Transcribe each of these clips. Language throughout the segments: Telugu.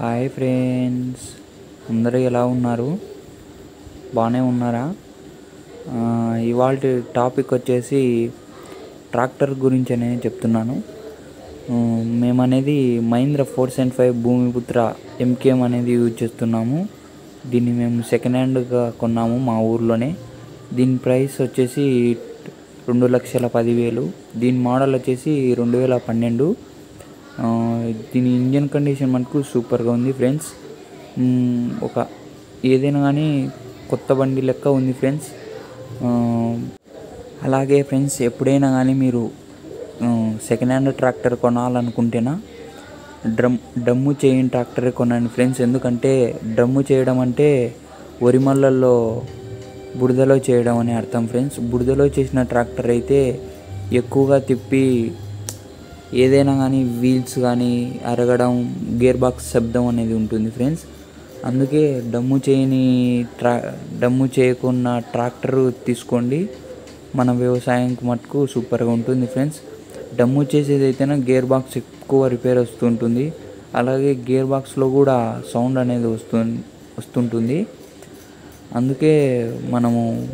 Hi friends. అందరూ ఎలా ఉన్నారు? బాగానే ఉన్నారా? ఇవాళ టాపిక్ వచ్చేసి ట్రాక్టర్ గురించి అనే చెప్తున్నాను మేమనేది Mahindra four seven five Bhumiputra MKM అనేది యూజ్ చేస్తున్నాము. దీన్ని మేము సెకండ్ హ్యాండ్గా కొన్నాము మా ఊర్లోనే. దీని ప్రైస్ వచ్చేసి రెండు లక్షల పదివేలు. దీని మోడల్ వచ్చేసి రెండు వేల పన్నెండు. దీని ఇంజన్ కండిషన్ మనకు సూపర్గా ఉంది ఫ్రెండ్స్. ఒక ఏదైనా కానీ కొత్త బండి లెక్క ఉంది ఫ్రెండ్స్. అలాగే ఫ్రెండ్స్ ఎప్పుడైనా కానీ మీరు సెకండ్ హ్యాండ్ ట్రాక్టర్ కొనాలనుకుంటేనా డ్రమ్ డమ్ము చేయని ట్రాక్టర్ కొనండి ఫ్రెండ్స్. ఎందుకంటే డ్రమ్ము చేయడం అంటే వరిమల్లల్లో బురదలో చేయడం అని అర్థం ఫ్రెండ్స్. బురదలో చేసిన ట్రాక్టర్ అయితే ఎక్కువగా తిప్పి ఏదైనా కానీ వీల్స్ కానీ అరగడం గేర్ బాక్స్ శబ్దం అనేది ఉంటుంది ఫ్రెండ్స్. అందుకే డమ్ము చేయని ట్రా డమ్ము చేయకున్న ట్రాక్టర్ తీసుకోండి. మన వ్యవసాయంకి మటుకు సూపర్గా ఉంటుంది ఫ్రెండ్స్. డమ్ము చేసేది అయితేనే గేర్ బాక్స్ ఎక్కువ రిపేర్ వస్తుంటుంది. అలాగే గేర్ బాక్స్లో కూడా సౌండ్ అనేది వస్తు వస్తుంటుంది. అందుకే మనము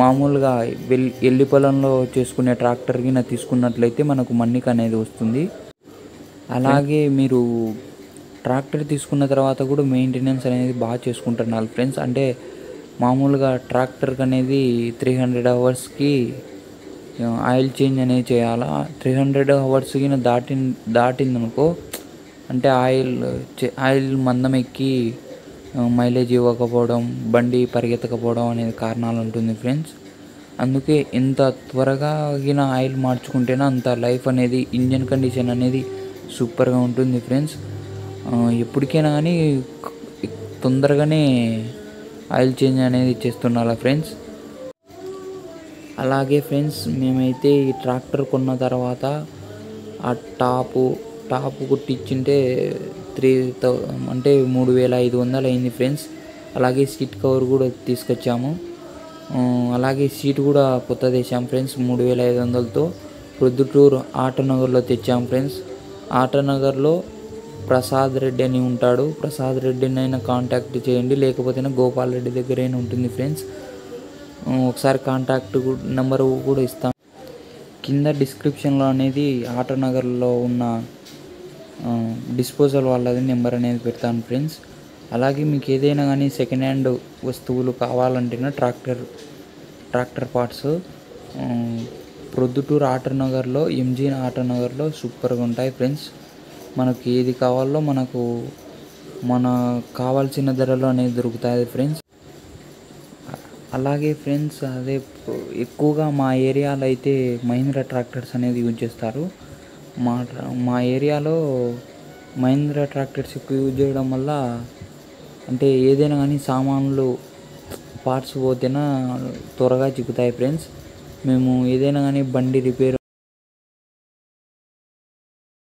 మామూలుగా వెల్ ఎల్లి పొలంలో చేసుకునే ట్రాక్టర్కి నా తీసుకున్నట్లయితే మనకు మన్నిక అనేది వస్తుంది. అలాగే మీరు ట్రాక్టర్ తీసుకున్న తర్వాత కూడా మెయింటెనెన్స్ అనేది బాగా చేసుకుంటున్నారు ఫ్రెండ్స్ అంటే మామూలుగా ట్రాక్టర్కి అనేది త్రీ హండ్రెడ్ అవర్స్కి ఆయిల్ చేంజ్ అనేది చేయాలా? త్రీ హండ్రెడ్ అవర్స్కి దాటి దాటిందనుకో అంటే ఆయిల్ ఆయిల్ మందం ఎక్కి మైలేజ్ ఇవ్వకపోవడం బండి పరిగెత్తకపోవడం అనేది కారణాలు ఉంటుంది ఫ్రెండ్స్. అందుకే ఎంత త్వరగా గిన ఆయిల్ మార్చుకుంటేనే అంత లైఫ్ అనేది ఇంజన్ కండిషన్ అనేది సూపర్గా ఉంటుంది ఫ్రెండ్స్. ఎప్పటికైనా కానీ తొందరగానే ఆయిల్ చేంజ్ అనేది చేస్తున్నా ఫ్రెండ్స్? అలాగే ఫ్రెండ్స్ మేమైతే ఈ ట్రాక్టర్ కొన్న తర్వాత ఆ టాపు టాపు కుట్టించింటే త్రీ అంటే మూడు వేల ఐదు వందలు అయింది ఫ్రెండ్స్. అలాగే సీట్ కవర్ కూడా తీసుకొచ్చాము. అలాగే సీట్ కూడా కొత్త తెచ్చాం ఫ్రెండ్స్ మూడు వేల ఐదు వందలతో. ప్రొద్దుటూరు ఆటనగర్లో తెచ్చాం ఫ్రెండ్స్. ఆటనగర్లో ప్రసాద్ రెడ్డి అని ఉంటాడు. ప్రసాద్ రెడ్డిని అయినా కాంటాక్ట్ చేయండి లేకపోతే గోపాల్ రెడ్డి దగ్గరైనా ఉంటుంది ఫ్రెండ్స్. ఒకసారి కాంటాక్ట్ నెంబర్ కూడా ఇస్తాం. కింద డిస్క్రిప్షన్లో అనేది ఆటోనగర్లో ఉన్న డిస్పోజల్ వాళ్ళది నెంబర్ అనేది పెడతాను ఫ్రెండ్స్. అలాగే మీకు ఏదైనా కానీ సెకండ్ హ్యాండ్ వస్తువులు కావాలంటేనే ట్రాక్టర్ ట్రాక్టర్ పార్ట్స్ ప్రొద్దుటూరు ఆటోనగర్లో ఎంజీ ఆటోనగర్లో సూపర్గా ఉంటాయి ఫ్రెండ్స్. మనకు ఏది కావాలో మనకు మన కావాల్సిన ధరలో అనేది దొరుకుతాయి ఫ్రెండ్స్. అలాగే ఫ్రెండ్స్ అదే ఎక్కువగా మా ఏరియాలో అయితే మహీంద్రా ట్రాక్టర్స్ అనేది యూజ్ చేస్తారు. మా ట్రా- మా ఏరియాలో మహీంద్రా ట్రాక్టర్స్ ఎక్కువ యూజ్ చేయడం వల్ల అంటే ఏదైనా కానీ సామాన్లు పార్ట్స్ పోతేనా త్వరగా చిక్కుతాయి ఫ్రెండ్స్. మేము ఏదైనా కానీ బండి రిపేర్